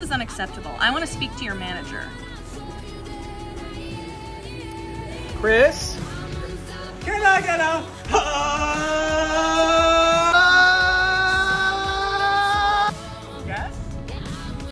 This is unacceptable. I want to speak to your manager. Chris? Can I get a